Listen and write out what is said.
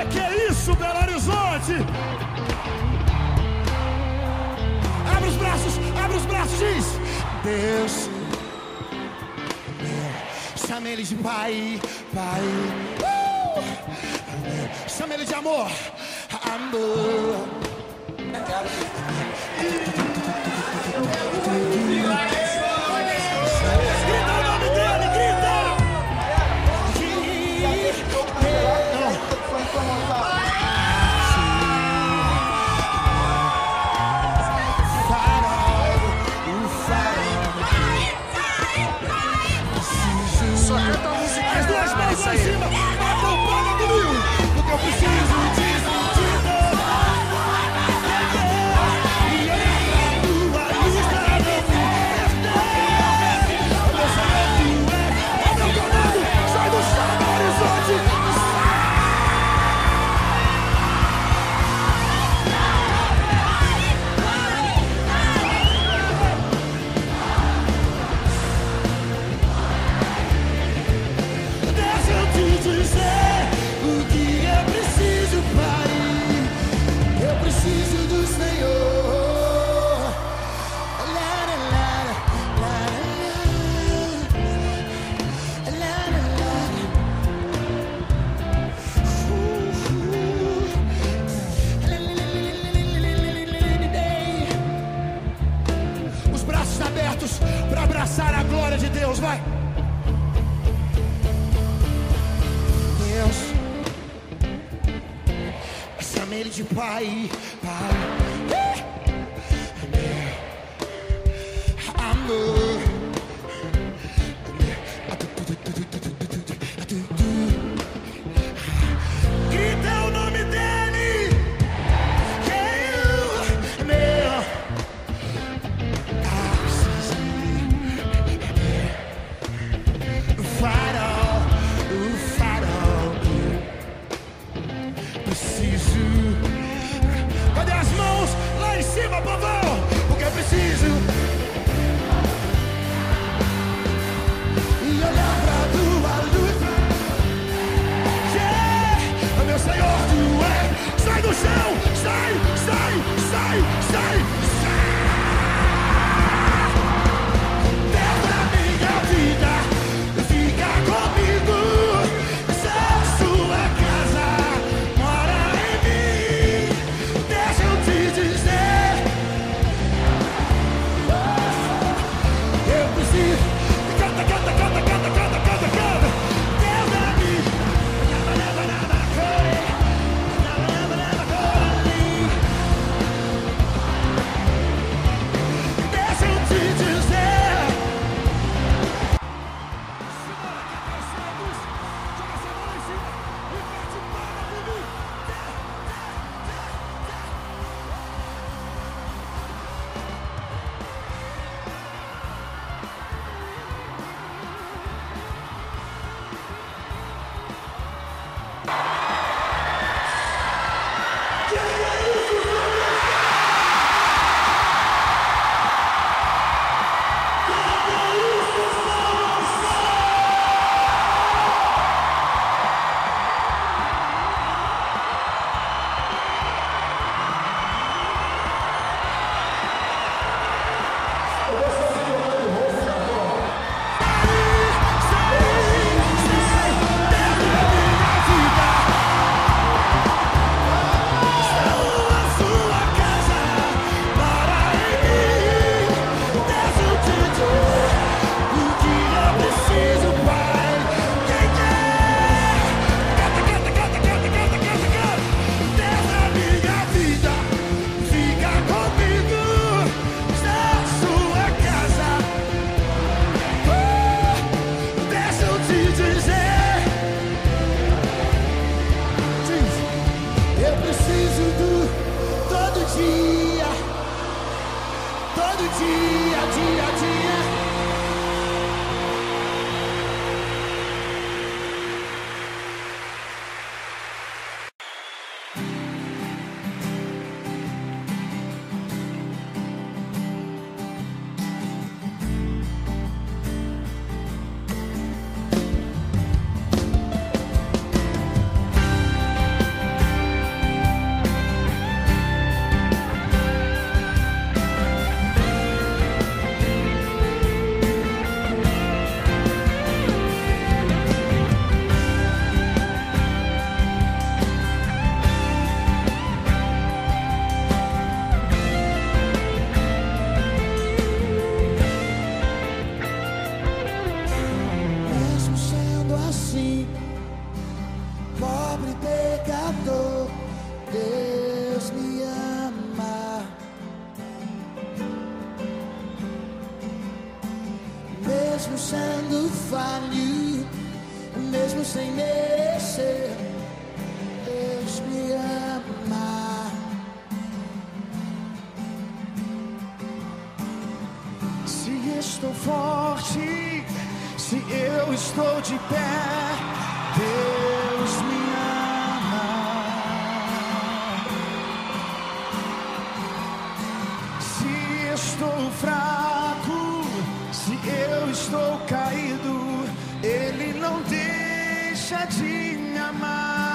É que é isso, Belo Horizonte? Abre os braços, abre os braços, diz: Deus, chama ele de pai, pai. Uh! Chama ele de amor, amor. Acima, cima. Bateu o pano do Will. Porque eu preciso. para abraçar a glória de Deus. Vai. Deus, chama ele de pai, pai. É, é, amor. mesmo sendo falho, mesmo sem merecer, Deus me ama. Se estou forte, se eu estou de pé, Deus me ama. Se estou fraco, estou caído, Ele não deixa de me amar.